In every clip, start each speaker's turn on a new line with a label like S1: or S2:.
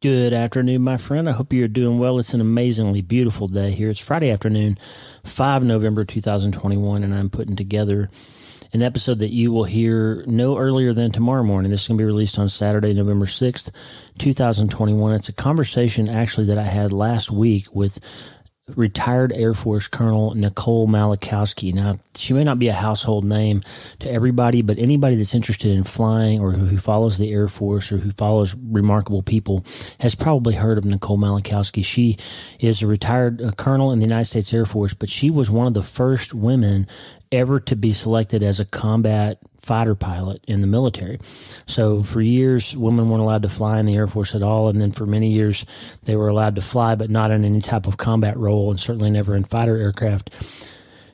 S1: Good afternoon, my friend. I hope you're doing well. It's an amazingly beautiful day here. It's Friday afternoon, 5 November 2021, and I'm putting together an episode that you will hear no earlier than tomorrow morning. This is going to be released on Saturday, November 6th, 2021. It's a conversation actually that I had last week with retired Air Force Colonel Nicole Malachowski. Now, she may not be a household name to everybody, but anybody that's interested in flying or who follows the Air Force or who follows remarkable people has probably heard of Nicole Malachowski. She is a retired uh, colonel in the United States Air Force, but she was one of the first women ever to be selected as a combat fighter pilot in the military. So for years, women weren't allowed to fly in the Air Force at all. And then for many years, they were allowed to fly, but not in any type of combat role and certainly never in fighter aircraft.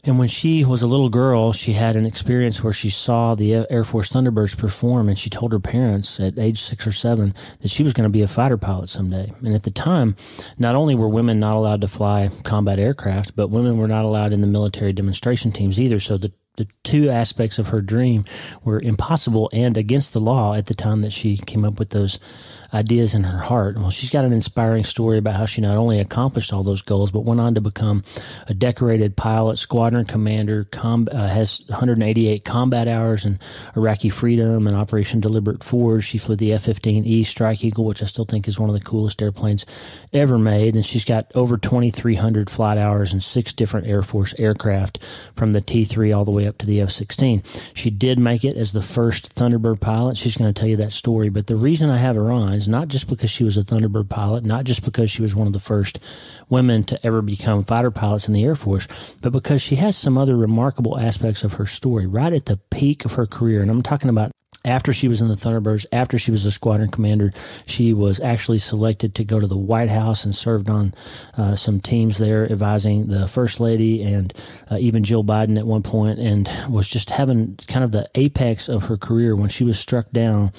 S1: And when she was a little girl, she had an experience where she saw the Air Force Thunderbirds perform, and she told her parents at age six or seven that she was going to be a fighter pilot someday. And at the time, not only were women not allowed to fly combat aircraft, but women were not allowed in the military demonstration teams either. So the the two aspects of her dream were impossible and against the law at the time that she came up with those ideas in her heart. Well, she's got an inspiring story about how she not only accomplished all those goals, but went on to become a decorated pilot, squadron commander, com- uh, has 188 combat hours in Iraqi Freedom and Operation Deliberate Force. She flew the F 15E Strike Eagle, which I still think is one of the coolest airplanes ever made. And she's got over 2,300 flight hours in six different Air Force aircraft from the T 3 all the way up to the F 16. She did make it as the first Thunderbird pilot. She's going to tell you that story. But the reason I have her on not just because she was a Thunderbird pilot, not just because she was one of the first women to ever become fighter pilots in the Air Force, but because she has some other remarkable aspects of her story right at the peak of her career. And I'm talking about after she was in the Thunderbirds, after she was a squadron commander, she was actually selected to go to the White House and served on uh, some teams there, advising the First Lady and uh, even Jill Biden at one point, and was just having kind of the apex of her career when she was struck down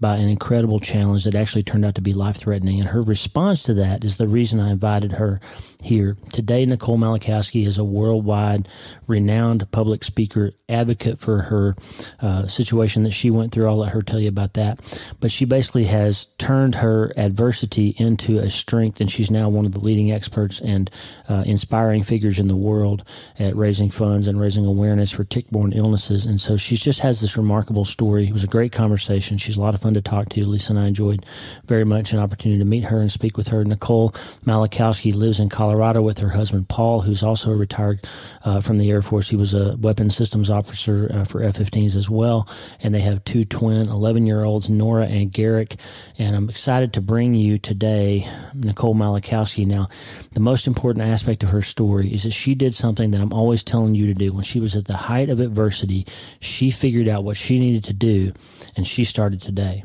S1: by an incredible challenge that actually turned out to be life threatening. And her response to that is the reason I invited her here. Today, Nicole Malachowski is a worldwide renowned public speaker, advocate for her uh, situation that she went through. I'll let her tell you about that. But she basically has turned her adversity into a strength, and she's now one of the leading experts and uh, inspiring figures in the world at raising funds and raising awareness for tick-borne illnesses. And so she just has this remarkable story. It was a great conversation. She's a lot of fun to talk to. Lisa and I enjoyed very much an opportunity to meet her and speak with her. Nicole Malachowski lives in Colorado with her husband Paul, who's also retired uh, from the Air Force. He was a weapons systems officer uh, for F-15s as well, and they have two twin 11-year-olds, Nora and Garrick. And I'm excited to bring you today Nicole Malachowski. Now, the most important aspect of her story is that she did something that I'm always telling you to do. When she was at the height of adversity, she figured out what she needed to do, and she started today.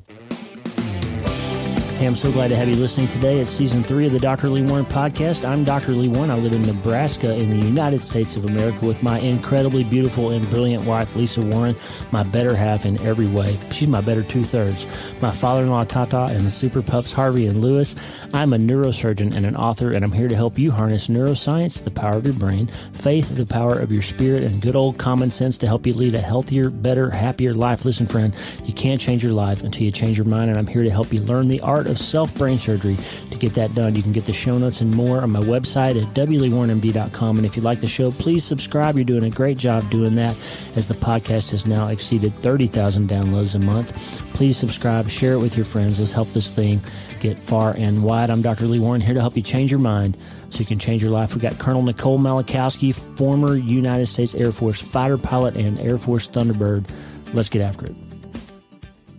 S1: Hey, I'm so glad to have you listening today. It's season three of the Dr. Lee Warren podcast. I'm Dr. Lee Warren. I live in Nebraska in the United States of America with my incredibly beautiful and brilliant wife, Lisa Warren, my better half in every way. She's my better two thirds. My father-in-law, Tata, and the super pups, Harvey and Lewis. I'm a neurosurgeon and an author, and I'm here to help you harness neuroscience, the power of your brain, faith, the power of your spirit, and good old common sense to help you lead a healthier, better, happier life. Listen, friend, you can't change your life until you change your mind, and I'm here to help you learn the art of self brain surgery to get that done. You can get the show notes and more on my website at wleewarrenmd.com. And if you like the show, please subscribe. You're doing a great job doing that as the podcast has now exceeded 30,000 downloads a month. Please subscribe, share it with your friends. Let's help this thing get far and wide. I'm Dr. Lee Warren here to help you change your mind so you can change your life. We got Colonel Nicole Malachowski, former United States Air Force fighter pilot and Air Force Thunderbird. Let's get after it.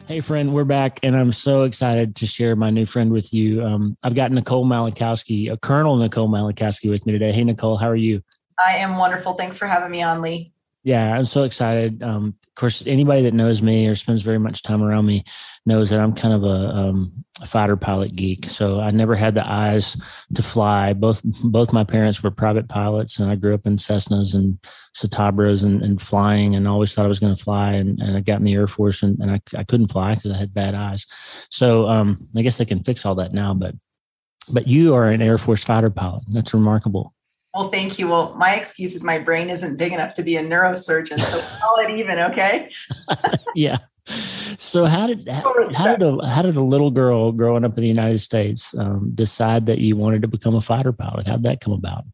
S1: Hey, friend, we're back, and I'm so excited to share my new friend with you. Um, I've got Nicole Malachowski, a Colonel Nicole Malachowski, with me today. Hey, Nicole, how are you?
S2: I am wonderful. Thanks for having me on, Lee.
S1: Yeah, I'm so excited. Um, of course, anybody that knows me or spends very much time around me knows that I'm kind of a, um, a, fighter pilot geek. So I never had the eyes to fly. Both both my parents were private pilots, and I grew up in Cessnas and Citabrias and, and flying, and always thought I was going to fly. And, and, I got in the Air Force, and, and I, I couldn't fly because I had bad eyes. So um, I guess they can fix all that now. But but you are an Air Force fighter pilot. That's remarkable.
S2: Well, thank you. Well, my excuse is my brain isn't big enough to be a neurosurgeon. So call it even, okay?
S1: yeah. so how did how, how, did a how did a little girl growing up in the United States um, decide that you wanted to become a fighter pilot? How did that come about?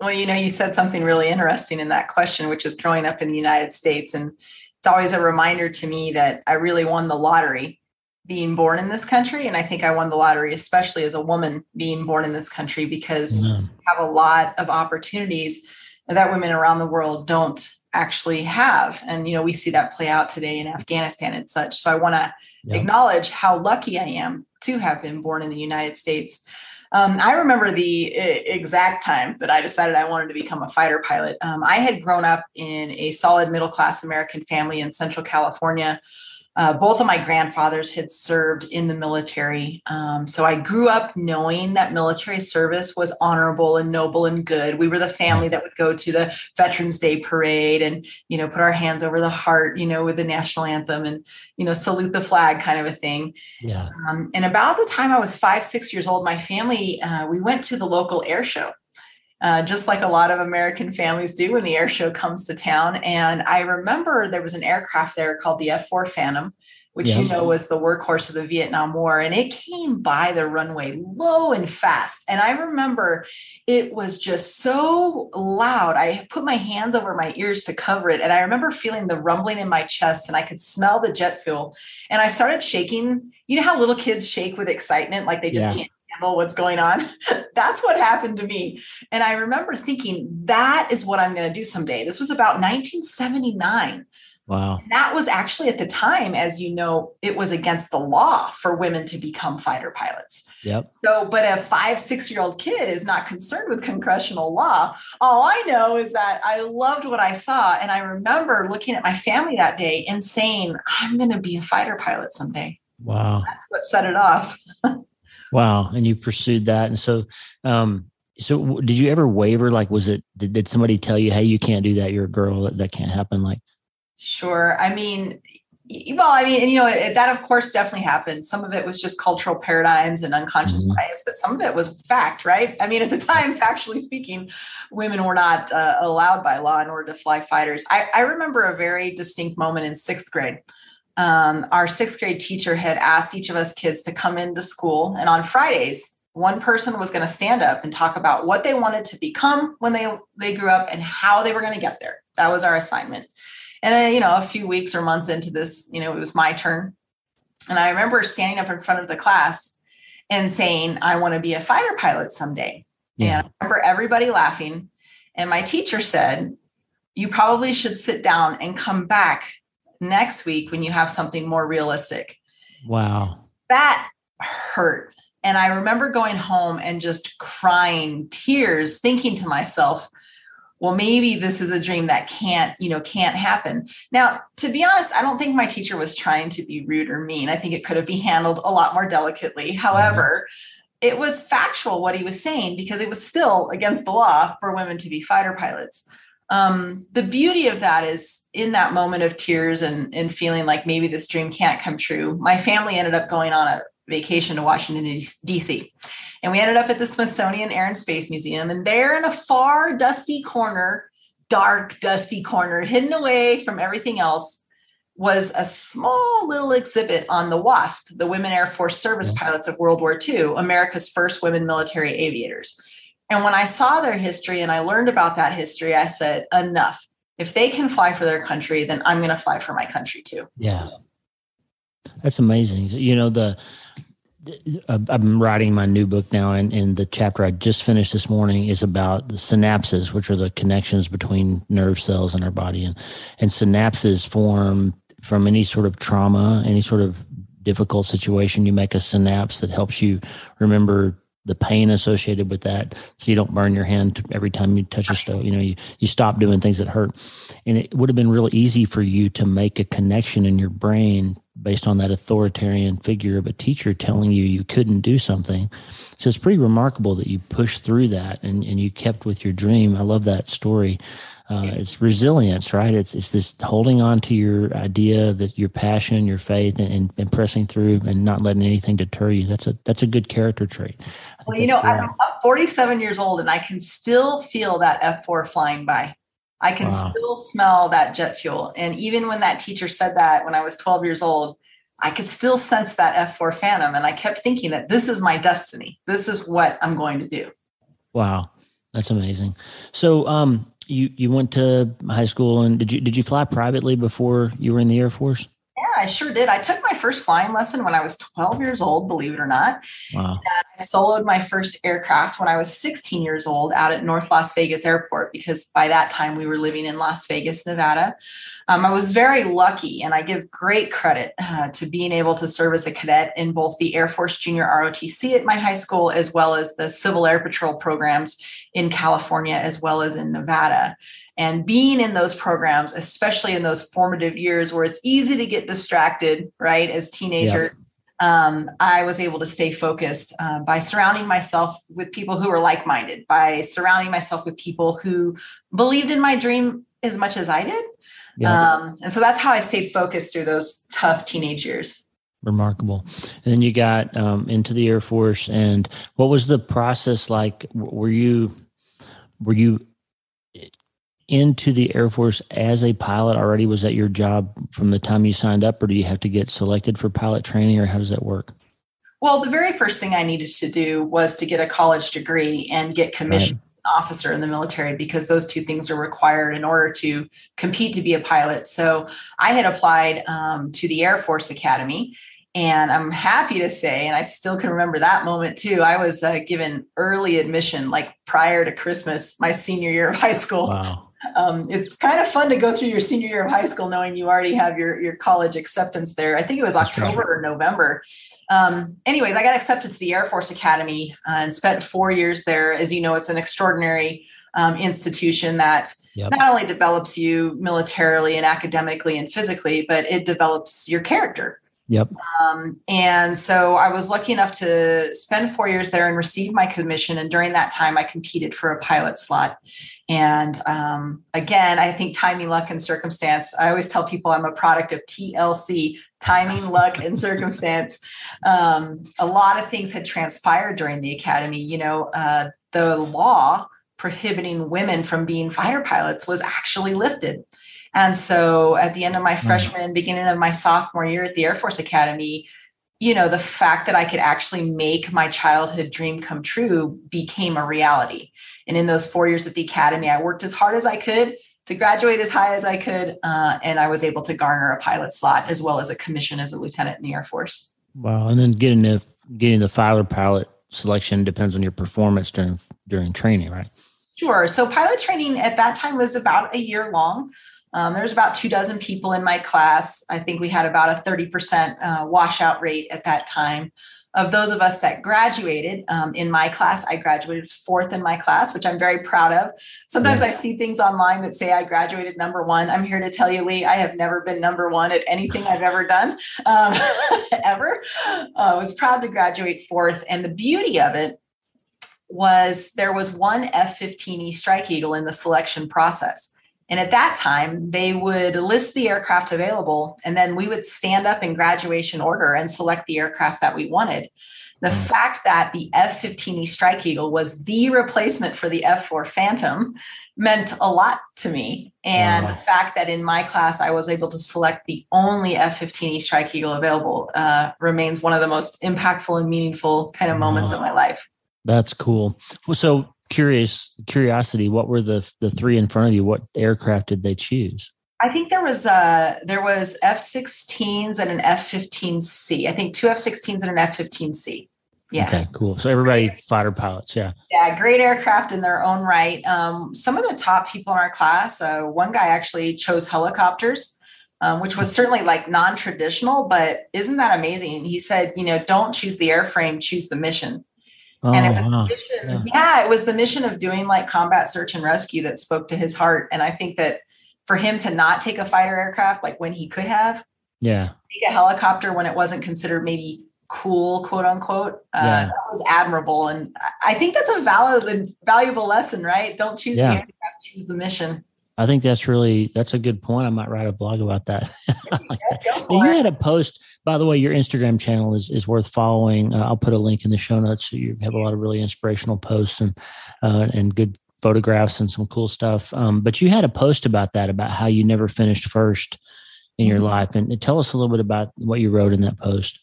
S2: Well, you know, you said something really interesting in that question, which is growing up in the United States, and it's always a reminder to me that I really won the lottery being born in this country, and I think I won the lottery, especially as a woman being born in this country, because we have a lot of opportunities that women around the world don't actually have. And, you know, we see that play out today in Afghanistan and such. So I want to yep. acknowledge how lucky I am to have been born in the United States. Um, I remember the exact time that I decided I wanted to become a fighter pilot. Um, I had grown up in a solid middle class American family in Central California uh, both of my grandfathers had served in the military. Um, so I grew up knowing that military service was honorable and noble and good. We were the family that would go to the Veterans Day parade and, you know, put our hands over the heart, you know, with the national anthem and, you know, salute the flag kind of a thing.
S1: Yeah.
S2: Um, and about the time I was five, six years old, my family, uh, we went to the local air show uh, just like a lot of American families do when the air show comes to town. And I remember there was an aircraft there called the F 4 Phantom, which yeah. you know was the workhorse of the Vietnam War. And it came by the runway low and fast. And I remember it was just so loud. I put my hands over my ears to cover it. And I remember feeling the rumbling in my chest and I could smell the jet fuel. And I started shaking. You know how little kids shake with excitement, like they just yeah. can't handle what's going on. That's what happened to me. And I remember thinking, that is what I'm going to do someday. This was about 1979.
S1: Wow.
S2: And that was actually at the time, as you know, it was against the law for women to become fighter pilots.
S1: Yep.
S2: So, but a five, six year old kid is not concerned with congressional law. All I know is that I loved what I saw. And I remember looking at my family that day and saying, I'm going to be a fighter pilot someday.
S1: Wow.
S2: That's what set it off.
S1: Wow. And you pursued that. And so, um, so did you ever waver? Like, was it, did, did somebody tell you, Hey, you can't do that. You're a girl that, that can't happen. Like,
S2: sure. I mean, well, I mean, you know, it, that of course definitely happened. Some of it was just cultural paradigms and unconscious mm-hmm. bias, but some of it was fact, right? I mean, at the time, factually speaking, women were not uh, allowed by law in order to fly fighters. I, I remember a very distinct moment in sixth grade um, our sixth grade teacher had asked each of us kids to come into school. And on Fridays, one person was going to stand up and talk about what they wanted to become when they, they grew up and how they were going to get there. That was our assignment. And then, you know, a few weeks or months into this, you know, it was my turn. And I remember standing up in front of the class and saying, I want to be a fighter pilot someday. Yeah. And I remember everybody laughing. And my teacher said, You probably should sit down and come back next week when you have something more realistic.
S1: Wow.
S2: That hurt. And I remember going home and just crying tears, thinking to myself, well, maybe this is a dream that can't, you know, can't happen. Now, to be honest, I don't think my teacher was trying to be rude or mean. I think it could have been handled a lot more delicately. However, mm-hmm. it was factual what he was saying because it was still against the law for women to be fighter pilots um, the beauty of that is in that moment of tears and, and feeling like maybe this dream can't come true. My family ended up going on a vacation to Washington, D.C. And we ended up at the Smithsonian Air and Space Museum. And there in a far, dusty corner, dark, dusty corner, hidden away from everything else, was a small little exhibit on the WASP, the Women Air Force Service Pilots of World War II, America's first women military aviators. And when I saw their history and I learned about that history, I said, enough. If they can fly for their country, then I'm going to fly for my country too.
S1: Yeah. That's amazing. You know, the, uh, I'm writing my new book now, and, and the chapter I just finished this morning is about the synapses, which are the connections between nerve cells in our body. And, and synapses form from any sort of trauma, any sort of difficult situation. You make a synapse that helps you remember the pain associated with that. So you don't burn your hand every time you touch a stove. You know you, you stop doing things that hurt. And it would have been real easy for you to make a connection in your brain based on that authoritarian figure of a teacher telling you you couldn't do something. So it's pretty remarkable that you pushed through that and, and you kept with your dream. I love that story uh, it's resilience, right? It's it's this holding on to your idea, that your passion, your faith, and, and, pressing through, and not letting anything deter you. That's a that's a good character trait.
S2: Well, you know, great. I'm 47 years old, and I can still feel that F4 flying by. I can wow. still smell that jet fuel, and even when that teacher said that when I was 12 years old, I could still sense that F4 phantom. And I kept thinking that this is my destiny. This is what I'm going to do.
S1: Wow. That's amazing. So, um, you, you went to high school and did you, did you fly privately before you were in the Air Force?
S2: Yeah, I sure did. I took my first flying lesson when I was 12 years old, believe it or not. Wow. I soloed my first aircraft when I was 16 years old out at North Las Vegas Airport because by that time we were living in Las Vegas, Nevada. Um, I was very lucky, and I give great credit uh, to being able to serve as a cadet in both the Air Force Junior ROTC at my high school, as well as the Civil Air Patrol programs in California, as well as in Nevada. And being in those programs, especially in those formative years where it's easy to get distracted, right, as teenager, yeah. um, I was able to stay focused uh, by surrounding myself with people who were like minded, by surrounding myself with people who believed in my dream as much as I did. Yeah. Um, and so that's how I stayed focused through those tough teenage years.
S1: Remarkable. And then you got um, into the Air Force. And what was the process like? Were you were you into the Air Force as a pilot already? Was that your job from the time you signed up, or do you have to get selected for pilot training, or how does that work?
S2: Well, the very first thing I needed to do was to get a college degree and get commissioned. Officer in the military because those two things are required in order to compete to be a pilot. So I had applied um, to the Air Force Academy. And I'm happy to say, and I still can remember that moment too. I was uh, given early admission, like prior to Christmas, my senior year of high school. Wow um, it's kind of fun to go through your senior year of high school knowing you already have your, your college acceptance there. I think it was October or November. Um, anyways, I got accepted to the Air Force Academy uh, and spent four years there. As you know, it's an extraordinary um, institution that yep. not only develops you militarily and academically and physically, but it develops your character.
S1: Yep.
S2: Um, and so I was lucky enough to spend four years there and receive my commission. And during that time, I competed for a pilot slot. And um, again, I think timing, luck, and circumstance. I always tell people I'm a product of TLC, timing, luck, and circumstance. Um, a lot of things had transpired during the academy. You know, uh, the law prohibiting women from being fighter pilots was actually lifted. And so at the end of my hmm. freshman, beginning of my sophomore year at the Air Force Academy, you know, the fact that I could actually make my childhood dream come true became a reality. And in those four years at the academy, I worked as hard as I could to graduate as high as I could. Uh, and I was able to garner a pilot slot as well as a commission as a lieutenant in the Air Force.
S1: Wow. And then getting the, getting the fighter pilot selection depends on your performance during, during training, right?
S2: Sure. So pilot training at that time was about a year long. Um, there was about two dozen people in my class. I think we had about a 30% uh, washout rate at that time. Of those of us that graduated um, in my class i graduated fourth in my class which i'm very proud of. Sometimes yeah. i see things online that say i graduated number one. I'm here to tell you lee i have never been number one at anything i've ever done um, ever. Uh, i was proud to graduate fourth and the beauty of it was there was one f-15e strike eagle in the selection process and at that time, they would list the aircraft available, and then we would stand up in graduation order and select the aircraft that we wanted. The mm. fact that the F 15E Strike Eagle was the replacement for the F 4 Phantom meant a lot to me. And wow. the fact that in my class I was able to select the only F 15E Strike Eagle available uh, remains one of the most impactful and meaningful kind of moments wow. of my life.
S1: That's cool. So curious curiosity what were the the three in front of you? What aircraft did they choose?
S2: I think there was uh there was f-16s and an f-15c i think two f-16s and an f-15c yeah.
S1: Okay cool. So everybody fighter pilots yeah.
S2: Yeah great aircraft in their own right. Um, some of the top people in our class uh, one guy actually chose helicopters um, which was certainly like non-traditional but isn't that amazing? He said you know don't choose the airframe choose the mission Oh, and it was wow. mission, yeah. yeah, it was the mission of doing like combat search and rescue that spoke to his heart. And I think that for him to not take a fighter aircraft like when he could have,
S1: yeah,
S2: take a helicopter when it wasn't considered maybe cool, quote unquote, uh, yeah. that was admirable. And I think that's a valid, valuable lesson, right? Don't choose yeah. the aircraft, choose the mission.
S1: I think that's really that's a good point. I might write a blog about that. like that. you had a post, by the way. Your Instagram channel is is worth following. Uh, I'll put a link in the show notes. So you have a lot of really inspirational posts and uh, and good photographs and some cool stuff. Um, but you had a post about that about how you never finished first in your mm-hmm. life. And tell us a little bit about what you wrote in that post.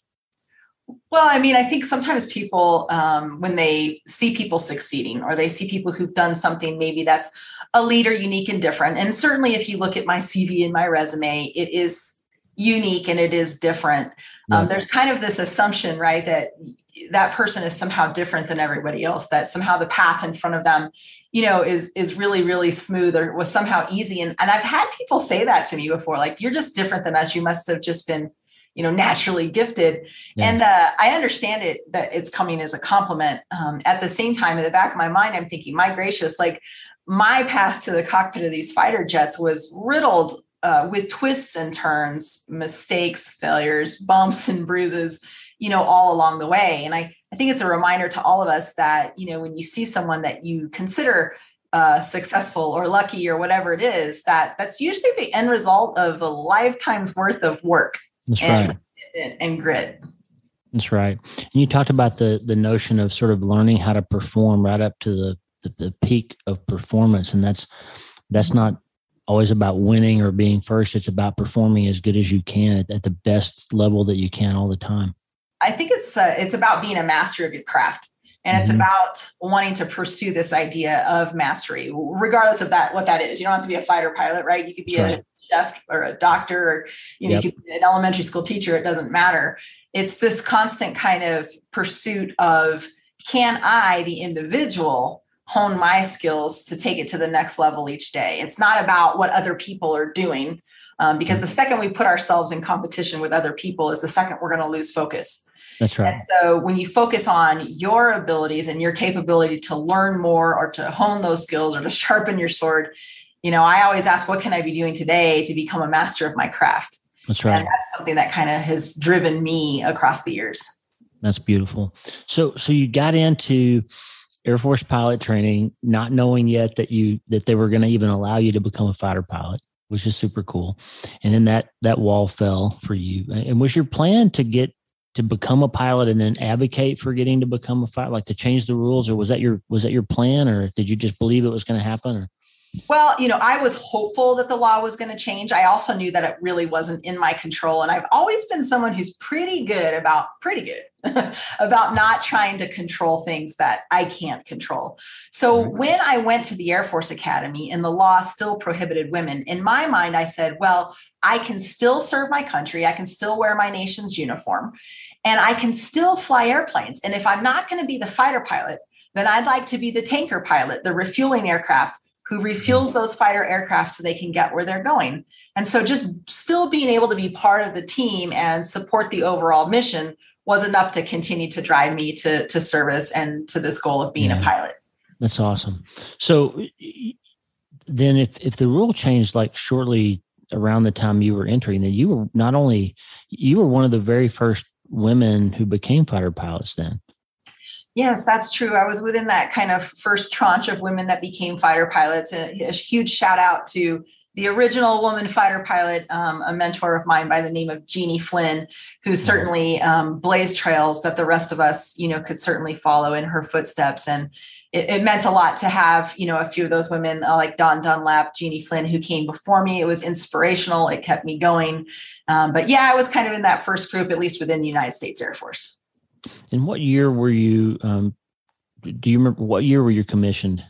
S2: Well, I mean, I think sometimes people, um, when they see people succeeding or they see people who've done something, maybe that's a leader, unique and different. And certainly, if you look at my CV and my resume, it is unique and it is different. Yeah. Um, there's kind of this assumption, right, that that person is somehow different than everybody else. That somehow the path in front of them, you know, is is really really smooth or was somehow easy. And and I've had people say that to me before, like you're just different than us. You must have just been you know naturally gifted yeah. and uh, i understand it that it's coming as a compliment um, at the same time in the back of my mind i'm thinking my gracious like my path to the cockpit of these fighter jets was riddled uh, with twists and turns, mistakes, failures, bumps and bruises, you know, all along the way. And I, I think it's a reminder to all of us that, you know, when you see someone that you consider uh, successful or lucky or whatever it is, that that's usually the end result of a lifetime's worth of work
S1: that's and, right.
S2: and, and grit.
S1: That's right. And you talked about the the notion of sort of learning how to perform right up to the the, the peak of performance, and that's that's not always about winning or being first. It's about performing as good as you can at, at the best level that you can all the time.
S2: I think it's uh, it's about being a master of your craft, and it's mm-hmm. about wanting to pursue this idea of mastery, regardless of that what that is. You don't have to be a fighter pilot, right? You could be a chef or a doctor, or you know, yep. you could be an elementary school teacher. It doesn't matter. It's this constant kind of pursuit of can I, the individual, hone my skills to take it to the next level each day. It's not about what other people are doing, um, because the second we put ourselves in competition with other people is the second we're going to lose focus.
S1: That's right.
S2: And so when you focus on your abilities and your capability to learn more or to hone those skills or to sharpen your sword, you know, I always ask, what can I be doing today to become a master of my craft?
S1: That's right.
S2: And that's something that kind of has driven me across the years.
S1: That's beautiful. So, so you got into Air Force pilot training, not knowing yet that you that they were going to even allow you to become a fighter pilot, which is super cool. And then that that wall fell for you. And was your plan to get to become a pilot and then advocate for getting to become a fighter, like to change the rules, or was that your was that your plan, or did you just believe it was going to happen? Or
S2: well, you know, I was hopeful that the law was going to change. I also knew that it really wasn't in my control. And I've always been someone who's pretty good about, pretty good about not trying to control things that I can't control. So when I went to the Air Force Academy and the law still prohibited women, in my mind, I said, well, I can still serve my country. I can still wear my nation's uniform and I can still fly airplanes. And if I'm not going to be the fighter pilot, then I'd like to be the tanker pilot, the refueling aircraft who refuels mm-hmm. those fighter aircraft so they can get where they're going. And so just still being able to be part of the team and support the overall mission was enough to continue to drive me to, to service and to this goal of being yeah. a pilot.
S1: That's awesome. So then if, if the rule changed like shortly around the time you were entering, then you were not only, you were one of the very first women who became fighter pilots then.
S2: Yes, that's true. I was within that kind of first tranche of women that became fighter pilots. A, a huge shout out to the original woman fighter pilot, um, a mentor of mine by the name of Jeannie Flynn, who mm-hmm. certainly um, blazed trails that the rest of us, you know, could certainly follow in her footsteps. And it, it, meant a lot to have, you know, a few of those women uh, like Dawn Dunlop, Jeannie Flynn, who came before me. It was inspirational. It kept me going. Um, but yeah, I was kind of in that first group, at least within the United States Air Force.
S1: And what year were you? Um, do you remember what year were you commissioned?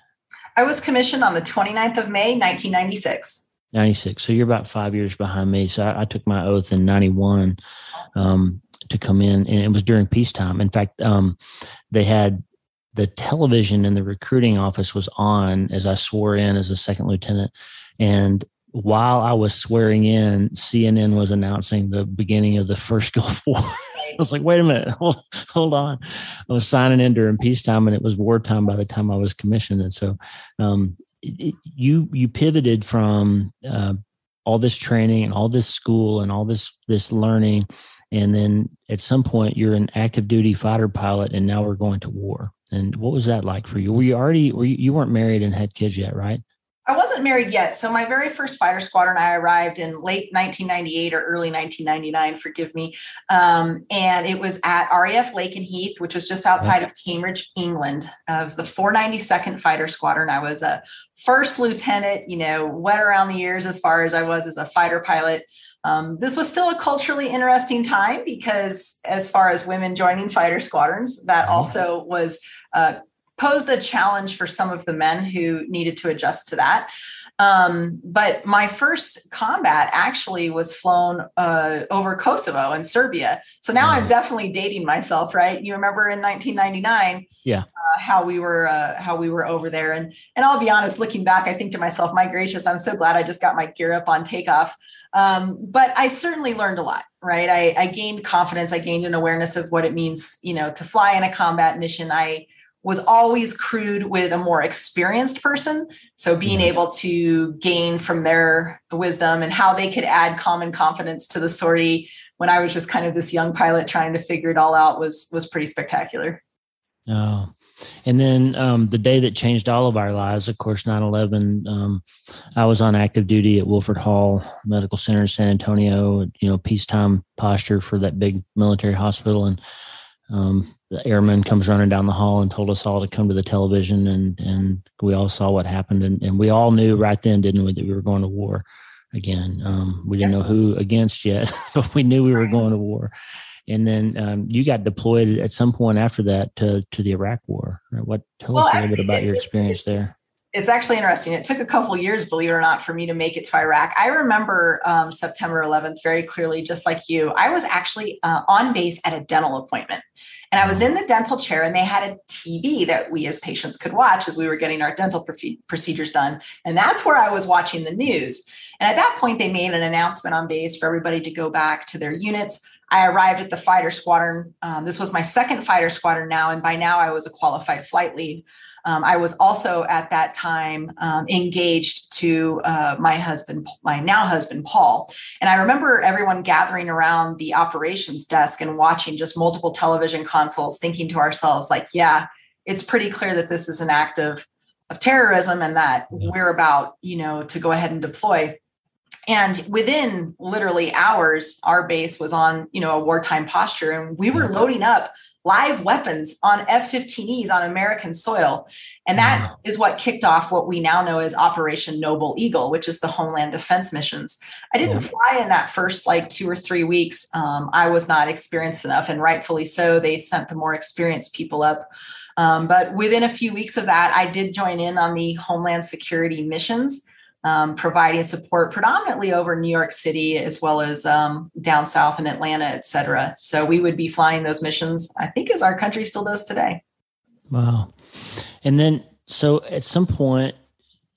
S2: I was commissioned on the 29th of May, 1996.
S1: 96. So you're about five years behind me. So I, I took my oath in 91 um, to come in, and it was during peacetime. In fact, um, they had the television in the recruiting office was on as I swore in as a second lieutenant. And while I was swearing in, CNN was announcing the beginning of the first Gulf War. I was like, wait a minute, hold, hold on. I was signing in during peacetime and it was wartime by the time I was commissioned. And so um, you you pivoted from uh, all this training and all this school and all this this learning. And then at some point you're an active duty fighter pilot and now we're going to war. And what was that like for you? Were you already were you, you weren't married and had kids yet, right?
S2: I wasn't married yet. So my very first fighter squadron, I arrived in late 1998 or early 1999, forgive me. Um, and it was at RAF Lakenheath, which was just outside of Cambridge, England. Uh, it was the 492nd Fighter Squadron. I was a first lieutenant, you know, wet around the ears as far as I was as a fighter pilot. Um, this was still a culturally interesting time because, as far as women joining fighter squadrons, that mm-hmm. also was uh, posed a challenge for some of the men who needed to adjust to that. Um, but my first combat actually was flown uh, over Kosovo and Serbia. So now I'm definitely dating myself, right? You remember in 1999,
S1: yeah,
S2: uh, how we were uh, how we were over there, and and I'll be honest, looking back, I think to myself, my gracious, I'm so glad I just got my gear up on takeoff. Um, but I certainly learned a lot, right? I, I gained confidence, I gained an awareness of what it means, you know, to fly in a combat mission. I was always crewed with a more experienced person. So being mm-hmm. able to gain from their wisdom and how they could add common confidence to the sortie when I was just kind of this young pilot trying to figure it all out was was pretty spectacular.
S1: Oh. And then um, the day that changed all of our lives, of course, 9 11, um, I was on active duty at Wilford Hall Medical Center in San Antonio, you know, peacetime posture for that big military hospital. And um, the airman comes running down the hall and told us all to come to the television and and we all saw what happened and, and we all knew right then didn't we that we were going to war again um, we didn't know who against yet but we knew we were going to war and then um, you got deployed at some point after that to to the iraq war what tell well, us a little bit about your experience there
S2: it's actually interesting. It took a couple years, believe it or not, for me to make it to Iraq. I remember um, September 11th very clearly, just like you. I was actually uh, on base at a dental appointment. And I was in the dental chair, and they had a TV that we as patients could watch as we were getting our dental procedures done. And that's where I was watching the news. And at that point, they made an announcement on base for everybody to go back to their units. I arrived at the fighter squadron. Um, this was my second fighter squadron now, and by now I was a qualified flight lead. Um, I was also at that time um, engaged to uh, my husband, my now husband, Paul. And I remember everyone gathering around the operations desk and watching just multiple television consoles, thinking to ourselves, like, yeah, it's pretty clear that this is an act of, of terrorism and that we're about, you know, to go ahead and deploy. And within literally hours, our base was on, you know, a wartime posture and we were loading up live weapons on F 15Es on American soil. And that wow. is what kicked off what we now know as Operation Noble Eagle, which is the Homeland Defense missions. I didn't fly in that first like two or three weeks. Um, I was not experienced enough, and rightfully so. They sent the more experienced people up. Um, but within a few weeks of that, I did join in on the Homeland Security missions um, providing support predominantly over New York City as well as um, down south in Atlanta, et cetera. So we would be flying those missions, I think, as our country still does today.
S1: Wow. And then, so at some point,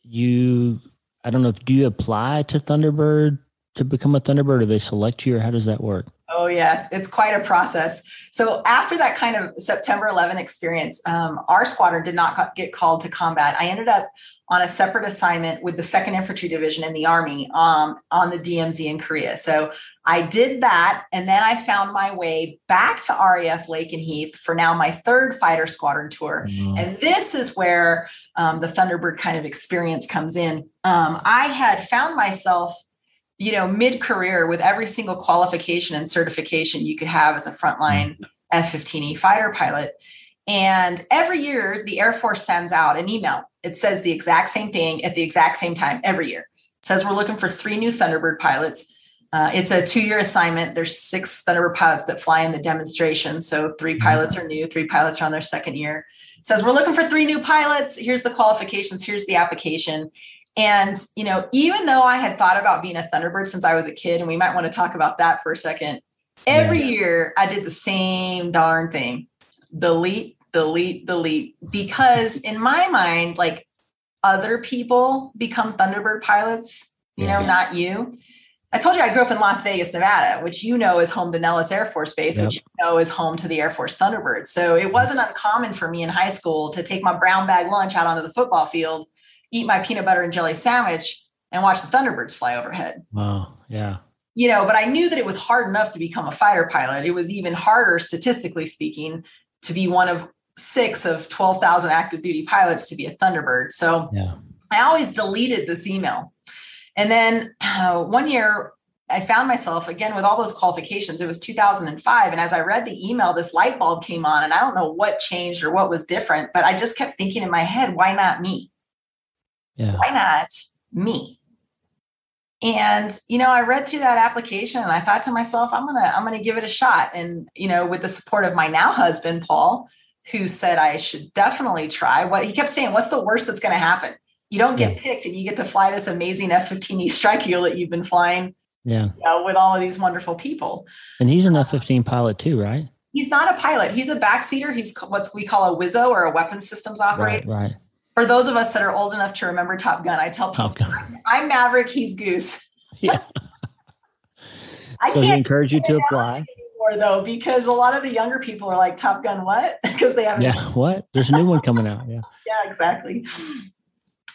S1: you, I don't know, do you apply to Thunderbird to become a Thunderbird or they select you or how does that work?
S2: Oh yeah, it's, it's quite a process. So after that kind of September 11 experience, um, our squadron did not get called to combat. I ended up on a separate assignment with the Second Infantry Division in the Army um, on the DMZ in Korea. So I did that, and then I found my way back to RAF Lakenheath for now my third fighter squadron tour. Mm-hmm. And this is where um, the Thunderbird kind of experience comes in. Um, I had found myself, you know, mid career with every single qualification and certification you could have as a frontline mm-hmm. F 15E fighter pilot. And every year, the Air Force sends out an email. It says the exact same thing at the exact same time every year. It says we're looking for three new Thunderbird pilots. Uh, it's a two-year assignment. There's six Thunderbird pilots that fly in the demonstration. So three mm-hmm. pilots are new, three pilots are on their second year. It says we're looking for three new pilots. Here's the qualifications. Here's the application. And you know, even though I had thought about being a Thunderbird since I was a kid, and we might want to talk about that for a second. Every year, I did the same darn thing: delete, delete, delete. Because in my mind, like other people become Thunderbird pilots, you know, mm-hmm. not you. I told you I grew up in Las Vegas, Nevada, which you know is home to Nellis Air Force Base, yep. which you know is home to the Air Force Thunderbird. So it wasn't uncommon for me in high school to take my brown bag lunch out onto the football field, eat my peanut butter and jelly sandwich, and watch the Thunderbirds fly overhead.
S1: Wow. Yeah.
S2: You know, but I knew that it was hard enough to become a fighter pilot. It was even harder, statistically speaking, to be one of six of 12,000 active duty pilots to be a Thunderbird. So yeah. I always deleted this email. And then uh, one year, I found myself again with all those qualifications. It was 2005. And as I read the email, this light bulb came on, and I don't know what changed or what was different, but I just kept thinking in my head, why not me?
S1: Yeah.
S2: Why not me? And you know, I read through that application and I thought to myself, I'm gonna I'm gonna give it a shot. And you know, with the support of my now husband, Paul, who said I should definitely try. What he kept saying, what's the worst that's gonna happen? You don't get hmm. picked and you get to fly this amazing F-15E strike eagle that you've been flying
S1: yeah.
S2: You know, with all of these wonderful people.
S1: And he's an um, F 15 pilot too, right?
S2: He's not a pilot. He's a backseater. He's what we call a WISO or a weapons systems operator.
S1: Right, right.
S2: For those of us that are old enough to remember Top Gun, I tell people, I'm Maverick, he's Goose. Yeah.
S1: I so he encouraged you to apply.
S2: Anymore, though, because a lot of the younger people are like, Top Gun what? because they haven't.
S1: Yeah, what? There's a new one coming out. Yeah.
S2: yeah, exactly.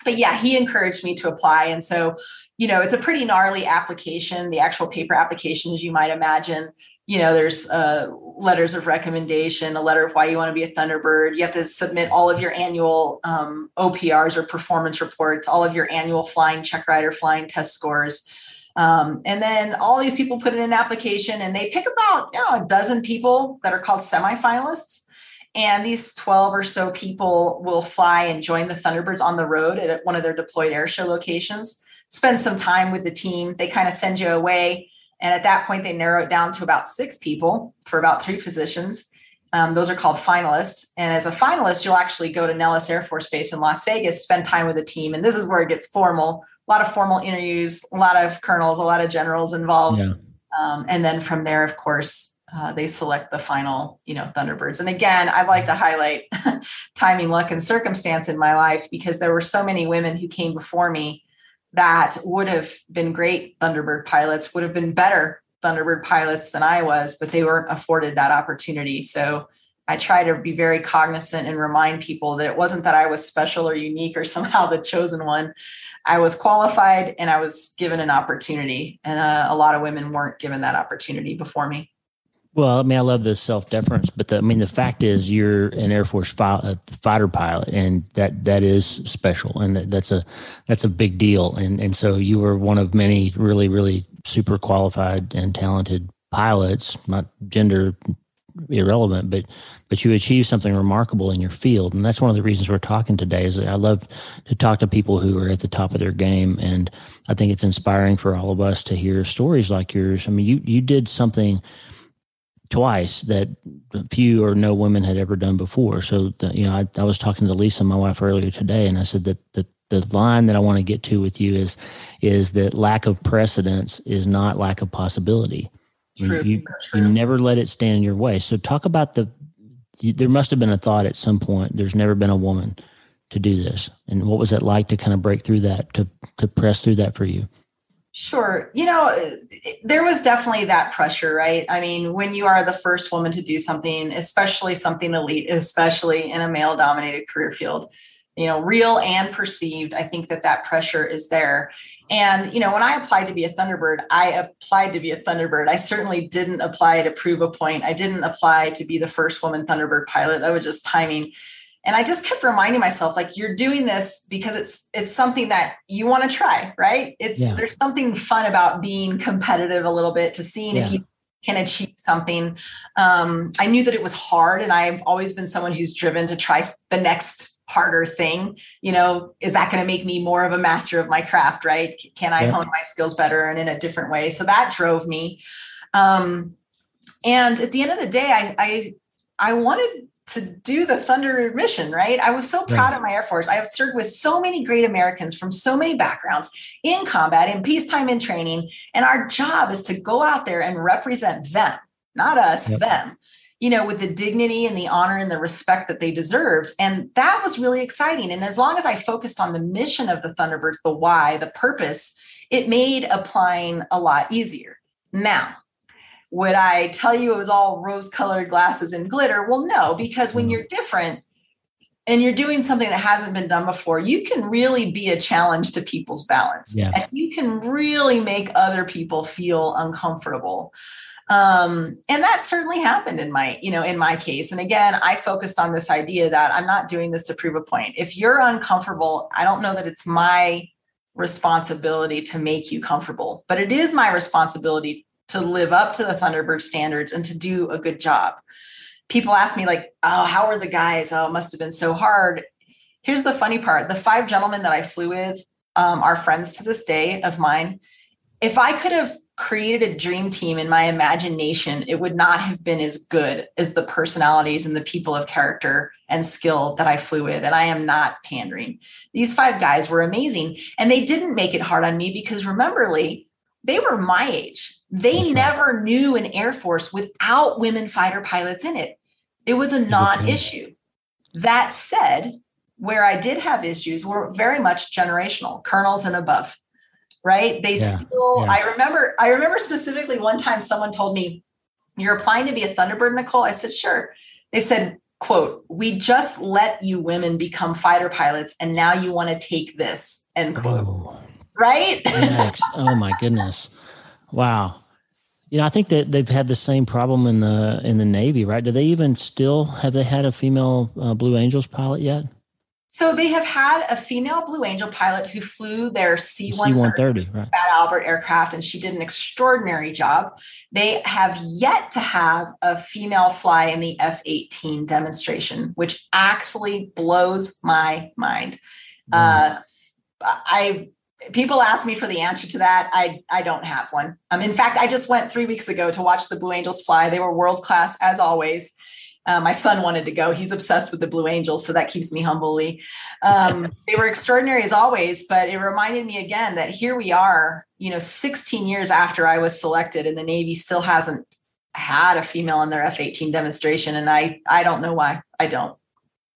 S2: But yeah, he encouraged me to apply. And so you know, it's a pretty gnarly application, the actual paper application, as you might imagine. You know, there's uh, letters of recommendation, a letter of why you want to be a Thunderbird. You have to submit all of your annual um, OPRs or performance reports, all of your annual flying check rider flying test scores. Um, and then all these people put in an application and they pick about you know, a dozen people that are called semifinalists. And these 12 or so people will fly and join the Thunderbirds on the road at one of their deployed airshow locations spend some time with the team. They kind of send you away. And at that point, they narrow it down to about six people for about three positions. Um, those are called finalists. And as a finalist, you'll actually go to Nellis Air Force Base in Las Vegas, spend time with the team. And this is where it gets formal a lot of formal interviews, a lot of colonels, a lot of generals involved. Yeah. Um, and then from there, of course, uh, they select the final, you know, Thunderbirds. And again, I'd like to highlight timing, luck, and circumstance in my life because there were so many women who came before me that would have been great Thunderbird pilots, would have been better Thunderbird pilots than I was, but they weren't afforded that opportunity. So I try to be very cognizant and remind people that it wasn't that I was special or unique or somehow the chosen one. I was qualified and I was given an opportunity, and uh, a lot of women weren't given that opportunity before me.
S1: Well, I mean, I love the self deference, but the, I mean, the fact is, you're an Air Force fi- fighter pilot, and that that is special, and that, that's a that's a big deal, and and so you were one of many really really super qualified and talented pilots, not gender irrelevant, but but you achieve something remarkable in your field, and that's one of the reasons we're talking today. Is I love to talk to people who are at the top of their game, and I think it's inspiring for all of us to hear stories like yours. I mean, you you did something twice that few or no women had ever done before. So, the, you know, I, I, was talking to Lisa, my wife, earlier today, and I said that the, the line that I want to get to with you is is that lack of precedence is not lack of possibility.
S2: True.
S1: You, you never let it stand in your way. So, talk about the. There must have been a thought at some point. There's never been a woman to do this, and what was it like to kind of break through that, to to press through that for you?
S2: Sure. You know, uh, there was definitely that pressure, right? I mean, when you are the first woman to do something, especially something elite, especially in a male dominated career field, you know, real and perceived, I think that that pressure is there. And, you know, when I applied to be a Thunderbird, I applied to be a Thunderbird. I certainly didn't apply to prove a point. I didn't apply to be the first woman Thunderbird pilot. That was just timing and i just kept reminding myself like you're doing this because it's it's something that you want to try right it's yeah. there's something fun about being competitive a little bit to seeing yeah. if you can achieve something um, i knew that it was hard and i've always been someone who's driven to try the next harder thing you know is that going to make me more of a master of my craft right can i yeah. hone my skills better and in a different way so that drove me um, and at the end of the day i i i wanted to do the Thunder mission, right? I was so proud of my Air Force. I have served with so many great Americans from so many backgrounds in combat, in peacetime, in training. And our job is to go out there and represent them, not us, yep. them, you know, with the dignity and the honor and the respect that they deserved. And that was really exciting. And as long as I focused on the mission of the Thunderbirds, the why, the purpose, it made applying a lot easier. Now, would I tell you it was all rose colored glasses and glitter? Well, no, because when mm. you're different and you're doing something that hasn't been done before, you can really be a challenge to people's balance.
S1: Yeah.
S2: And you can really make other people feel uncomfortable. Um, and that certainly happened in my, you know, in my case. And again, I focused on this idea that I'm not doing this to prove a point. If you're uncomfortable, I don't know that it's my responsibility to make you comfortable, but it is my responsibility to live up to the Thunderbird standards and to do a good job. People ask me, like, oh, how are the guys? Oh, it must have been so hard. Here's the funny part the five gentlemen that I flew with um, are friends to this day of mine. if I could have created a dream team in my imagination, it would not have been as good as the personalities and the people of character and skill that I flew with. And I am not pandering. These five guys were amazing. And they didn't make it hard on me because remember, Lee, they were my age. They right. never knew an Air Force without women fighter pilots in it. It was a non issue. That said, where I did have issues were very much generational, colonels and above right? They yeah, still, yeah. I remember, I remember specifically one time someone told me, You're applying to be a Thunderbird, Nicole? I said, Sure. They said, quote, we just let you women become fighter pilots and now you want to take this, end quote. Oh. Right?
S1: oh my goodness. Wow. You know, I think that they've had the same problem in the in the Navy, right? Do they even still have they had a female uh, Blue Angels pilot yet?
S2: So they have had a female Blue Angel pilot who flew their
S1: C-130, right.
S2: Fat Albert aircraft, and she did an extraordinary job. They have yet to have a female fly in the F-18 demonstration, which actually blows my mind. Uh, I people ask me for the answer to that. I I don't have one. Um, in fact, I just went three weeks ago to watch the Blue Angels fly. They were world class as always. Uh, my son wanted to go. He's obsessed with the Blue Angels, so that keeps me humbly. Um, they were extraordinary as always, but it reminded me again that here we are, you know, 16 years after I was selected, and the Navy still hasn't had a female in their F-18 demonstration, and I I don't know why. I don't.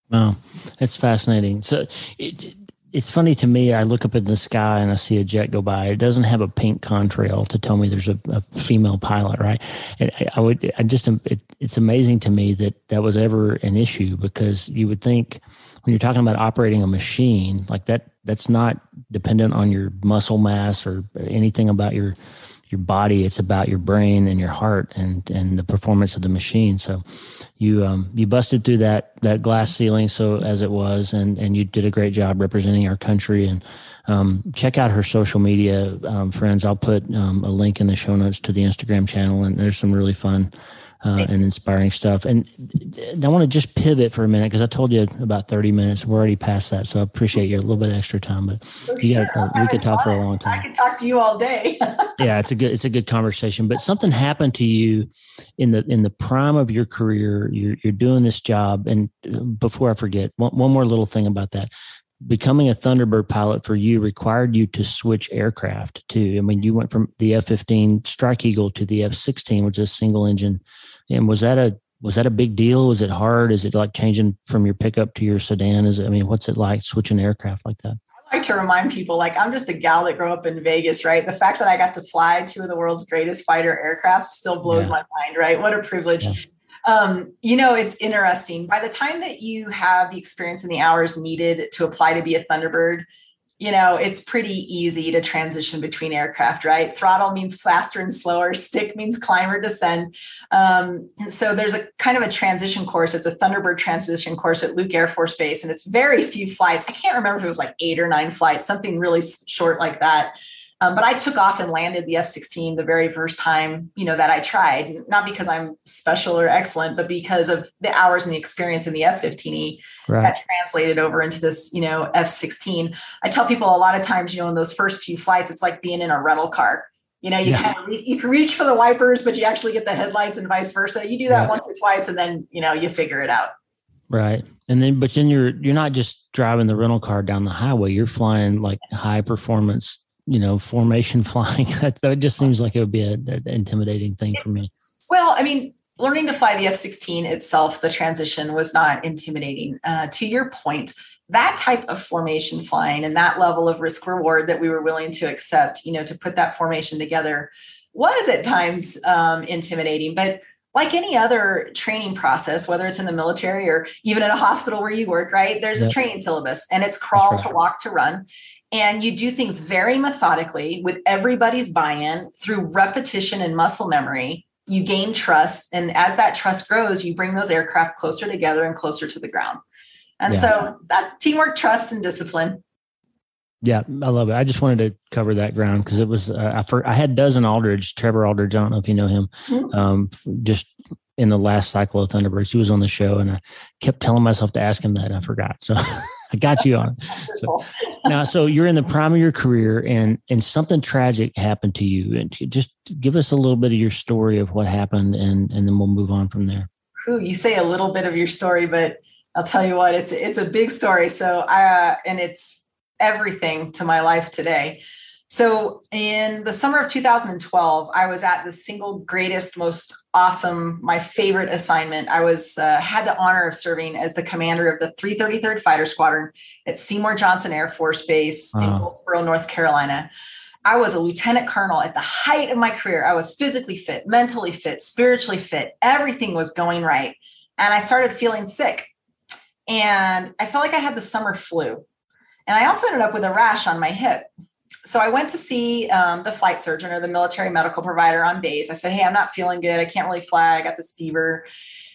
S1: Wow, that's fascinating. So, it, it's funny to me. I look up in the sky and I see a jet go by. It doesn't have a pink contrail to tell me there's a, a female pilot, right? And I, I would, I just, it, it's amazing to me that that was ever an issue because you would think when you're talking about operating a machine like that, that's not dependent on your muscle mass or anything about your your body. It's about your brain and your heart and and the performance of the machine. So you um, you busted through that that glass ceiling so as it was and and you did a great job representing our country and um, check out her social media um, friends i'll put um, a link in the show notes to the instagram channel and there's some really fun uh, and inspiring stuff. And I want to just pivot for a minute because I told you about 30 minutes. We're already past that. So I appreciate you a little bit extra time, but you sure. got, uh, we could talk fun. for a long time.
S2: I could talk to you all day.
S1: yeah, it's a good, it's a good conversation, but something happened to you in the, in the prime of your career. You're, you're doing this job. And uh, before I forget one, one more little thing about that, becoming a Thunderbird pilot for you required you to switch aircraft too. I mean, you went from the F 15 Strike Eagle to the F 16, which is a single engine and was that a was that a big deal? Was it hard? Is it like changing from your pickup to your sedan? Is it, I mean, what's it like switching aircraft like that?
S2: I like to remind people, like I'm just a gal that grew up in Vegas, right? The fact that I got to fly two of the world's greatest fighter aircraft still blows yeah. my mind, right? What a privilege. Yeah. Um, you know, it's interesting. By the time that you have the experience and the hours needed to apply to be a Thunderbird, you know, it's pretty easy to transition between aircraft, right? Throttle means faster and slower, stick means climb or descend. Um, so there's a kind of a transition course. It's a Thunderbird transition course at Luke Air Force Base, and it's very few flights. I can't remember if it was like eight or nine flights, something really short like that. Um, but I took off and landed the F 16 the very first time, you know, that I tried, not because I'm special or excellent, but because of the hours and the experience in the F 15E right. that translated over into this, you know, F 16. I tell people a lot of times, you know, in those first few flights, it's like being in a rental car. You know, you yeah. kind of re- you can reach for the wipers, but you actually get the headlights and vice versa. You do that yeah. once or twice, and then you know you figure it out.
S1: Right. And then, but then you're you're not just driving the rental car down the highway. You're flying like high performance you know formation flying that, that just seems like it would be an intimidating thing for me
S2: well i mean learning to fly the f-16 itself the transition was not intimidating uh, to your point that type of formation flying and that level of risk reward that we were willing to accept you know to put that formation together was at times um, intimidating but like any other training process, whether it's in the military or even in a hospital where you work, right? There's yep. a training syllabus and it's crawl right. to walk to run and you do things very methodically with everybody's buy-in through repetition and muscle memory you gain trust and as that trust grows you bring those aircraft closer together and closer to the ground and yeah. so that teamwork trust and discipline
S1: yeah i love it i just wanted to cover that ground because it was uh, I, for, I had dozen aldridge trevor aldridge i don't know if you know him mm-hmm. um, just in the last cycle of thunderbirds he was on the show and i kept telling myself to ask him that i forgot so I got you on. So, now, so you're in the prime of your career, and and something tragic happened to you, and just give us a little bit of your story of what happened, and and then we'll move on from there.
S2: Ooh, you say a little bit of your story, but I'll tell you what, it's it's a big story. So, uh, and it's everything to my life today. So, in the summer of 2012, I was at the single greatest, most awesome, my favorite assignment. I was uh, had the honor of serving as the commander of the 333rd Fighter Squadron at Seymour Johnson Air Force Base wow. in Goldsboro, North Carolina. I was a lieutenant colonel at the height of my career. I was physically fit, mentally fit, spiritually fit. Everything was going right. And I started feeling sick. And I felt like I had the summer flu. And I also ended up with a rash on my hip so I went to see um, the flight surgeon or the military medical provider on base. I said, Hey, I'm not feeling good. I can't really fly. I got this fever.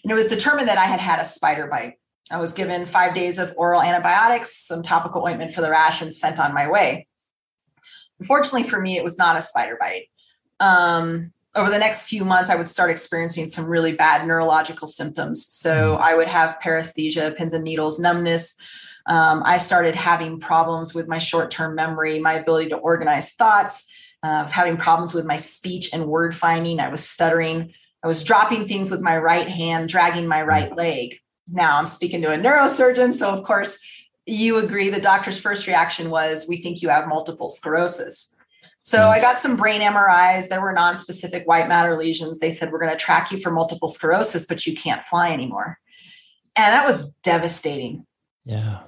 S2: And it was determined that I had had a spider bite. I was given five days of oral antibiotics, some topical ointment for the rash, and sent on my way. Unfortunately for me, it was not a spider bite. Um, over the next few months, I would start experiencing some really bad neurological symptoms. So mm. I would have paresthesia, pins and needles, numbness, um, I started having problems with my short term memory, my ability to organize thoughts. Uh, I was having problems with my speech and word finding. I was stuttering. I was dropping things with my right hand, dragging my right leg. Now I'm speaking to a neurosurgeon. So, of course, you agree the doctor's first reaction was, We think you have multiple sclerosis. So I got some brain MRIs. There were non-specific white matter lesions. They said we're going to track you for multiple sclerosis, but you can't fly anymore. And that was devastating.
S1: Yeah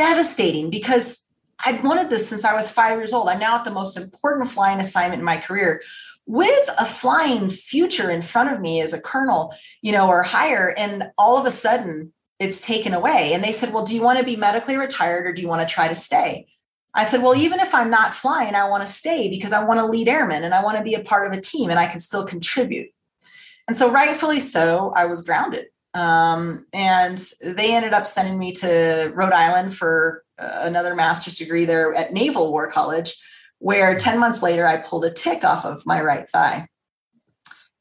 S2: devastating because I'd wanted this since I was five years old. I'm now at the most important flying assignment in my career with a flying future in front of me as a colonel, you know, or higher. And all of a sudden it's taken away. And they said, Well, do you want to be medically retired or do you want to try to stay? I said, Well, even if I'm not flying, I want to stay because I want to lead airmen and I want to be a part of a team and I can still contribute. And so, rightfully so, I was grounded. Um, and they ended up sending me to Rhode Island for uh, another master's degree there at Naval War College, where 10 months later I pulled a tick off of my right thigh.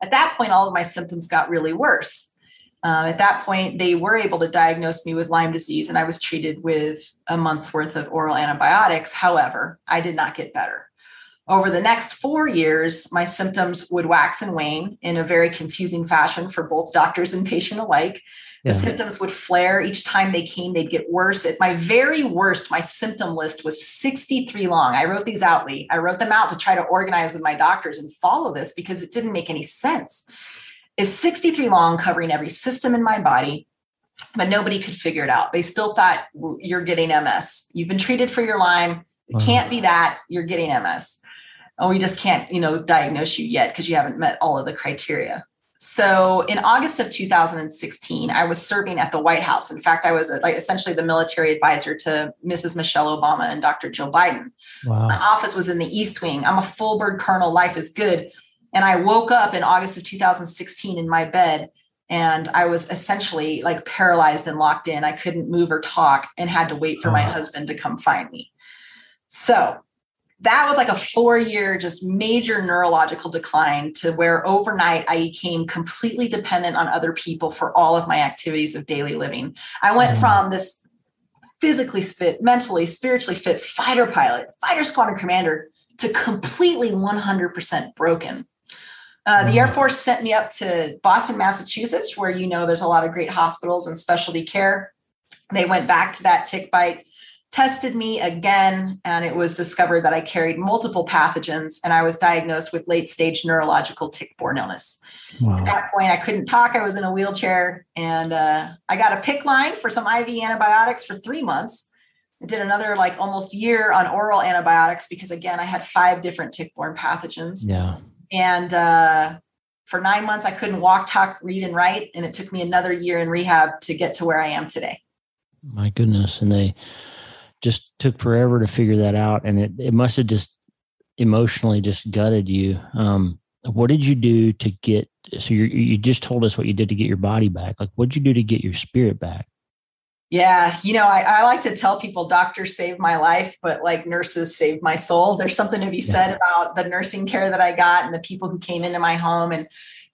S2: At that point, all of my symptoms got really worse. Uh, at that point, they were able to diagnose me with Lyme disease, and I was treated with a month's worth of oral antibiotics. However, I did not get better. Over the next four years, my symptoms would wax and wane in a very confusing fashion for both doctors and patient alike. Yeah. The symptoms would flare each time they came, they'd get worse. At my very worst, my symptom list was 63 long. I wrote these out, Lee. I wrote them out to try to organize with my doctors and follow this because it didn't make any sense. Is 63 long, covering every system in my body, but nobody could figure it out. They still thought you're getting MS. You've been treated for your Lyme. It can't be that. You're getting MS oh, we just can't, you know, diagnose you yet because you haven't met all of the criteria. So in August of 2016, I was serving at the White House. In fact, I was like essentially the military advisor to Mrs. Michelle Obama and Dr. Jill Biden. Wow. My office was in the East Wing. I'm a full bird colonel. Life is good. And I woke up in August of 2016 in my bed and I was essentially like paralyzed and locked in. I couldn't move or talk and had to wait for my husband to come find me. So that was like a four year just major neurological decline to where overnight I became completely dependent on other people for all of my activities of daily living. I went mm-hmm. from this physically fit, mentally, spiritually fit fighter pilot, fighter squadron commander to completely 100% broken. Uh, the Air mm-hmm. Force sent me up to Boston, Massachusetts, where you know there's a lot of great hospitals and specialty care. They went back to that tick bite tested me again, and it was discovered that I carried multiple pathogens and I was diagnosed with late stage neurological tick borne illness. Wow. At that point, I couldn't talk. I was in a wheelchair, and uh, I got a PICC line for some IV antibiotics for three months. I did another like almost year on oral antibiotics because again, I had five different tick-borne pathogens.
S1: Yeah.
S2: And uh, for nine months, I couldn't walk, talk, read, and write, and it took me another year in rehab to get to where I am today.
S1: My goodness, and they just took forever to figure that out and it, it must have just emotionally just gutted you. Um, what did you do to get so you you just told us what you did to get your body back. Like what did you do to get your spirit back?
S2: Yeah you know I, I like to tell people doctors saved my life but like nurses saved my soul. There's something to be said about the nursing care that i got and the people who came into my home and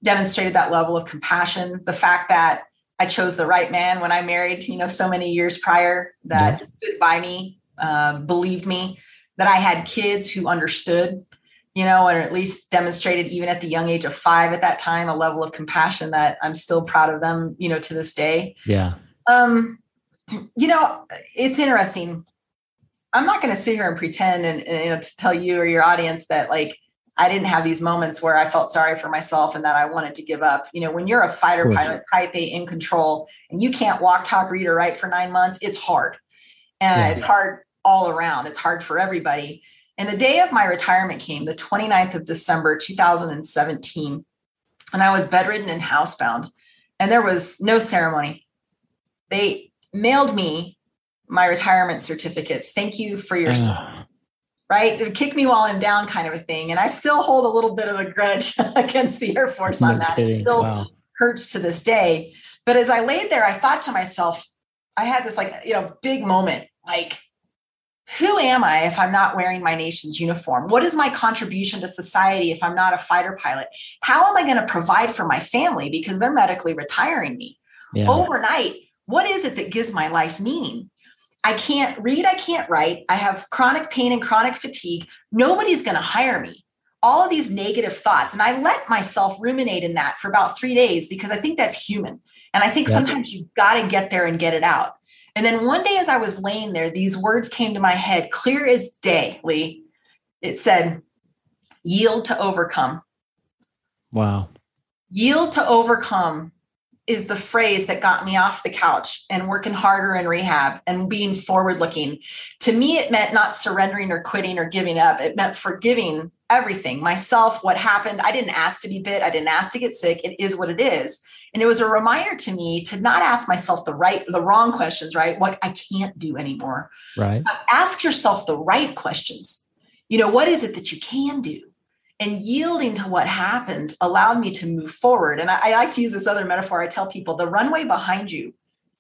S2: demonstrated that level of compassion. The fact that I chose the right man when I married, you know, so many years prior that yeah. stood by me uh, believed me, that I had kids who understood, you know, or at least demonstrated even at the young age of five at that time a level of compassion that I'm still proud of them, you know, to this day.
S1: Yeah.
S2: Um, you know, it's interesting. I'm not going to sit here and pretend and, and you know to tell you or your audience that like I didn't have these moments where I felt sorry for myself and that I wanted to give up. You know, when you're a fighter pilot, type A in control, and you can't walk, talk, read, or write for nine months, it's hard. And yeah. it's hard all around. It's hard for everybody. And the day of my retirement came, the 29th of December, 2017. And I was bedridden and housebound. And there was no ceremony. They mailed me my retirement certificates. Thank you for your uh right? Kick me while I'm down kind of a thing. And I still hold a little bit of a grudge against the Air Force no on that. Kidding. It still wow. hurts to this day. But as I laid there, I thought to myself, I had this like, you know, big moment like, who am I if I'm not wearing my nation's uniform? What is my contribution to society if I'm not a fighter pilot? How am I going to provide for my family because they're medically retiring me? Yeah. Overnight, what is it that gives my life meaning? I can't read, I can't write. I have chronic pain and chronic fatigue. Nobody's going to hire me. All of these negative thoughts. And I let myself ruminate in that for about three days because I think that's human. And I think yeah. sometimes you've got to get there and get it out. And then one day, as I was laying there, these words came to my head clear as day, Lee. It said, yield to overcome.
S1: Wow.
S2: Yield to overcome is the phrase that got me off the couch and working harder in rehab and being forward looking. To me, it meant not surrendering or quitting or giving up. It meant forgiving everything myself, what happened. I didn't ask to be bit, I didn't ask to get sick. It is what it is. And it was a reminder to me to not ask myself the right, the wrong questions, right? What I can't do anymore.
S1: Right.
S2: Ask yourself the right questions. You know, what is it that you can do? And yielding to what happened allowed me to move forward. And I, I, like to use this other metaphor. I tell people the runway behind you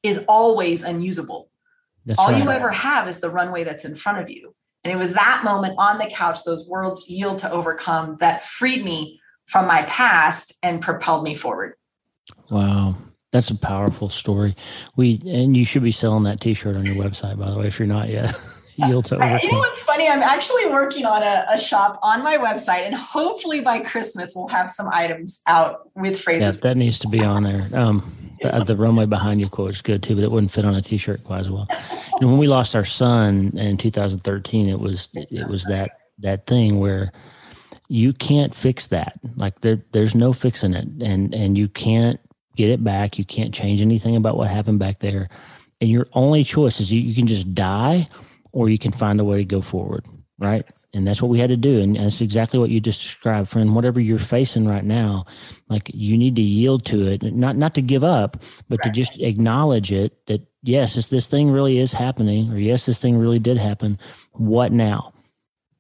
S2: is always unusable. That's All right. you ever have is the runway that's in front of you. And it was that moment on the couch, those words yield to overcome, that freed me from my past and propelled me forward.
S1: Wow. That's a powerful story. We and you should be selling that t-shirt on your website, by the way, if you're not yet.
S2: yield to overcome. You know what's funny? I'm actually working on a, a, shop on my website, and hopefully by Christmas we'll have some items out with phrases.
S1: Yeah, that needs to be on there. Um, the, the, runway behind you quote is good too, but it wouldn't fit on a t-shirt quite as well. And when we lost our son in 2013, it was it was that that thing where you can't fix that. Like there, there's no fixing it, and and you can't get it back. You can't change anything about what happened back there. And your only choice is you, you can just die or you can find a way to go forward, right? And that's what we had to do. And that's exactly what you just described, friend. Whatever you're facing right now, like you need to yield to it, not not to give up, but right. to just acknowledge it that yes, this, this thing really is happening, or yes, this thing really did happen. What now?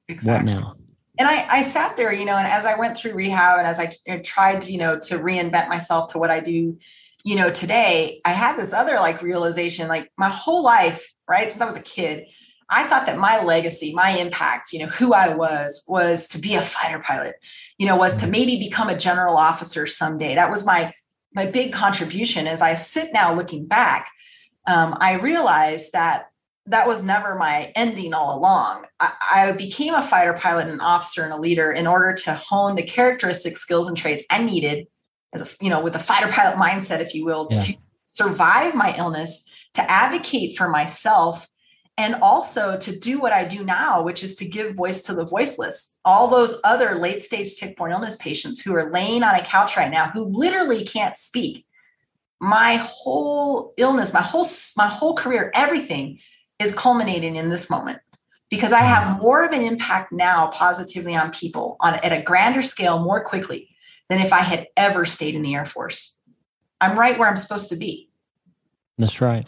S2: Exactly.
S1: What now?
S2: And I, I sat there, you know, and as I went through rehab and as I tried, to you know, to reinvent myself to what I do, you know, today, I had this other like realization, like my whole life, right? Since I was a kid, I thought that my legacy, my impact, you know, who I was, was to be a fighter pilot, you know, was to maybe become a general officer someday. That was my my big contribution. As I sit now looking back, um, I realized that that was never my ending all along. I, I, became a fighter pilot, an officer, and a leader in order to hone the characteristic skills and traits I needed as a, you know, with a fighter pilot mindset, if you will, yeah. to survive my illness, to advocate for myself and also to do what I do now, which is to give voice to the voiceless. All those other late stage tick borne illness patients who are laying on a couch right now who literally can't speak. My whole illness, my whole my whole career, everything is culminating in this moment because I have more of an impact now positively on people on at a grander scale more quickly than if I had ever stayed in the Air Force. I'm right where I'm supposed to be.
S1: That's right.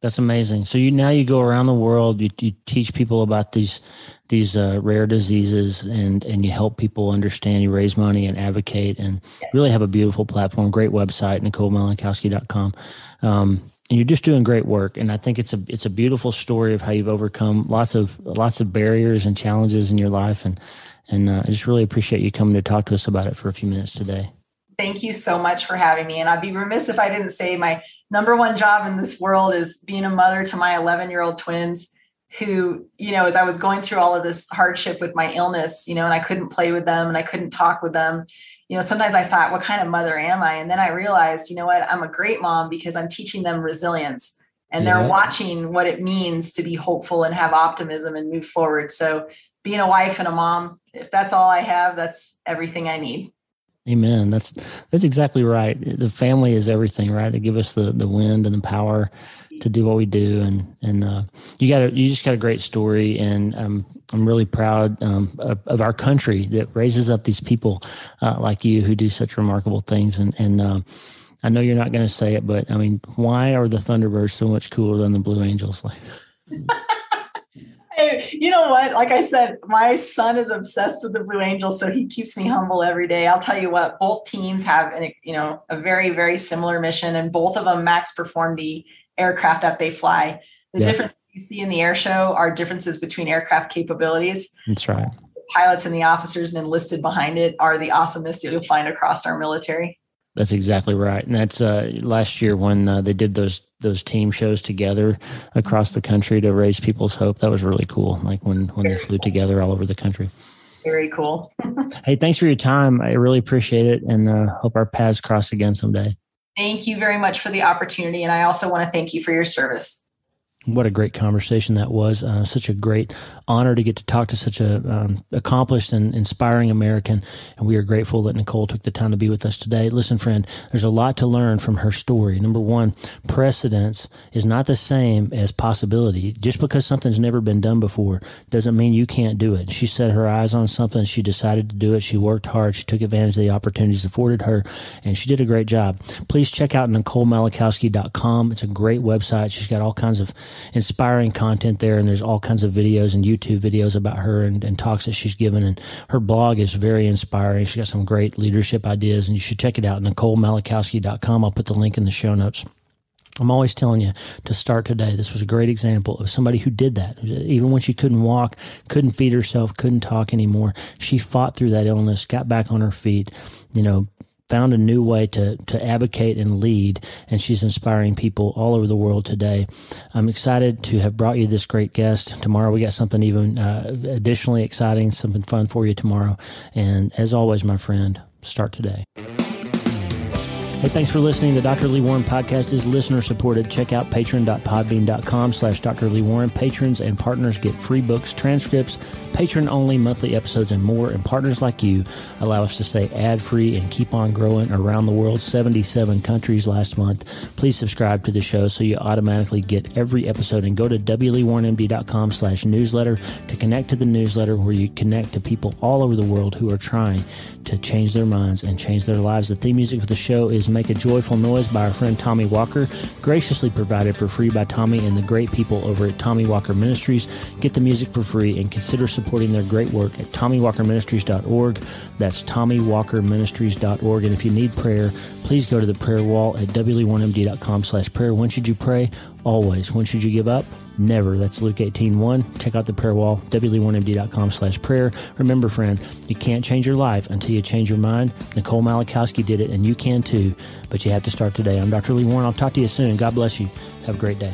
S1: That's amazing. So you now you go around the world. You, you teach people about these these uh, rare diseases, and and you help people understand. You raise money and advocate, and really have a beautiful platform. Great website, NicoleMalachowski.com. Um, and you're just doing great work. And I think it's a it's a beautiful story of how you've overcome lots of lots of barriers and challenges in your life. And and uh, I just really appreciate you coming to talk to us about it for a few minutes today.
S2: Thank you so much for having me. And I'd be remiss if I didn't say my number one job in this world is being a mother to my 11 year old twins who, you know, as I was going through all of this hardship with my illness, you know, and I couldn't play with them and I couldn't talk with them, you know, sometimes I thought, what kind of mother am I? And then I realized, you know what, I'm a great mom because I'm teaching them resilience and they're yeah. watching what it means to be hopeful and have optimism and move forward. So being a wife and a mom, if that's all I have, that's everything I need.
S1: Amen. That's that's exactly right. The family is everything, right? They give us the the wind and the power to do what we do, and and uh, you got a, you just got a great story, and um, I'm really proud um, of, of, our country that raises up these people uh, like you who do such remarkable things, and and uh, I know you're not going to say it, but I mean, why are the Thunderbirds so much cooler than the Blue Angels? Like.
S2: you know what? Like I said, my son is obsessed with the Blue Angels, so he keeps me humble every day. I'll tell you what, both teams have an, you know a very very similar mission, and both of them max perform the aircraft that they fly. The yeah. difference you see in the air show are differences between aircraft capabilities.
S1: That's right.
S2: The pilots and the officers and enlisted behind it are the awesomeness that you'll find across our military.
S1: That's exactly right, and that's uh, last year when uh, they did those those team shows together across the country to raise people's hope. That was really cool. Like when when Very they flew cool. together all over the country.
S2: Very cool.
S1: hey, thanks for your time. I really appreciate it, and uh, hope our paths cross again someday.
S2: Thank you very much for the opportunity, and I also want to thank you for your service.
S1: What a great conversation that was. Uh, such a great honor to get to talk to such a um, accomplished and inspiring American. And we are grateful that Nicole took the time to be with us today. Listen, friend, there's a lot to learn from her story. Number one, precedence is not the same as possibility. Just because something's never been done before doesn't mean you can't do it. She set her eyes on something. She decided to do it. She worked hard. She took advantage of the opportunities afforded her, and she did a great job. Please check out NicoleMalachowski.com. It's a great website. She's got all kinds of inspiring content there, and there's all kinds of videos and YouTube videos about her and, and talks that she's given. And her blog is very inspiring. She's got some great leadership ideas, and you should check it out. NicoleMalachowski.com. I'll put the link in the show notes. I'm always telling you to start today. This was a great example of somebody who did that. Even when she couldn't walk, couldn't feed herself, couldn't talk anymore, she fought through that illness, got back on her feet, you know, found a new way to, to advocate and lead, and she's inspiring people all over the world today. I'm excited to have brought you this great guest. Tomorrow, we got something even uh, additionally exciting, something fun for you tomorrow. And as always, my friend, start today. Hey, thanks for listening. The Dr. Lee Warren podcast is listener supported. Check out patreon.podbean.com slash Dr. Lee Warren. Patrons and partners get free books, transcripts, patron only monthly episodes, and more. And partners like you allow us to stay ad free and keep on growing around the world, 77 countries last month. Please subscribe to the show so you automatically get every episode and go to wleewarrenmd.com slash newsletter to connect to the newsletter where you connect to people all over the world who are trying to change their minds and change their lives. The theme music for the show is Make a Joyful Noise by our friend Tommy Walker, graciously provided for free by Tommy and the great people over at Tommy Walker Ministries. Get the music for free and consider their great work at TommyWalkerMinistries.org. That's TommyWalkerMinistries.org. And if you need prayer, please go to the prayer wall at wleewarrenmd.com slash prayer. When should you pray? Always. When should you give up? Never. That's Luke 18 1. Check out the prayer wall, wleewarrenmd.com slash prayer. Remember, friend, you can't change your life until you change your mind. Nicole Malachowski did it, and you can too, but you have to start today. I'm Dr. Lee Warren. I'll talk to you soon. God bless you. Have a great day.